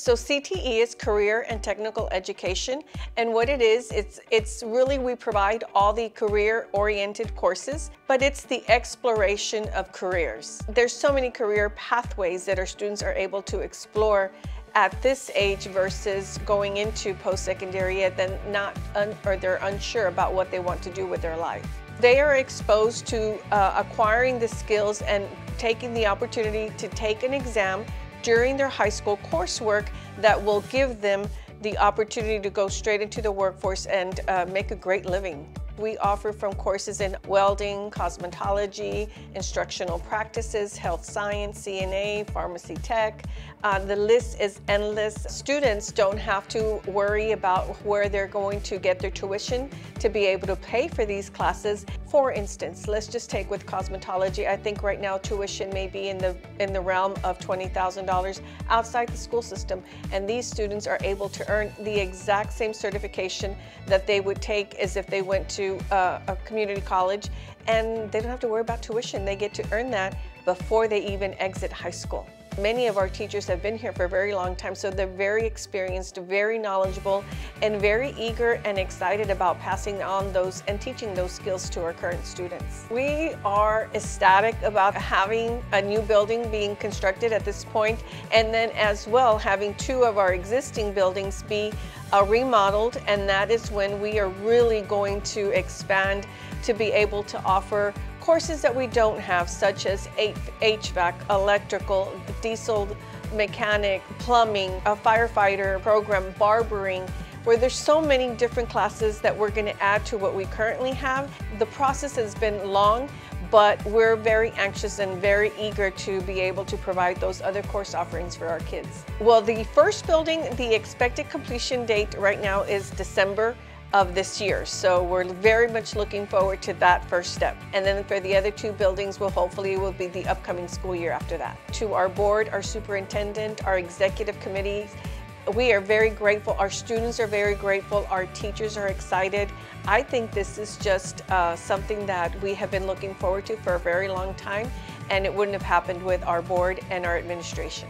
So CTE is Career and Technical Education, and what it is, it's, it's really we provide all the career-oriented courses, but it's the exploration of careers. There's so many career pathways that our students are able to explore at this age versus going into post-secondary yet then not or they're unsure about what they want to do with their life. They are exposed to uh, acquiring the skills and taking the opportunity to take an exam during their high school coursework that will give them the opportunity to go straight into the workforce and uh, make a great living. We offer from courses in welding, cosmetology, instructional practices, health science, CNA, pharmacy tech. Uh, the list is endless. Students don't have to worry about where they're going to get their tuition to be able to pay for these classes. For instance, let's just take with cosmetology. I think right now tuition may be in the in the realm of $20,000 outside the school system, and these students are able to earn the exact same certification that they would take as if they went to uh, a community college, and they don't have to worry about tuition. They get to earn that before they even exit high school. Many of our teachers have been here for a very long time, so they're very experienced, very knowledgeable, and very eager and excited about passing on those and teaching those skills to our current students. We are ecstatic about having a new building being constructed at this point, and then as well having two of our existing buildings be uh, remodeled, and that is when we are really going to expand to be able to offer courses that we don't have, such as HVAC, electrical, diesel mechanic, plumbing, a firefighter program, barbering, where there's so many different classes that we're going to add to what we currently have. The process has been long, but we're very anxious and very eager to be able to provide those other course offerings for our kids. Well, the first building, the expected completion date right now is December of this year. So we're very much looking forward to that first step. And then for the other two buildings will hopefully will be the upcoming school year after that. To our board, our superintendent, our executive committee, we are very grateful. Our students are very grateful. Our teachers are excited. I think this is just uh, something that we have been looking forward to for a very long time and it wouldn't have happened with our board and our administration.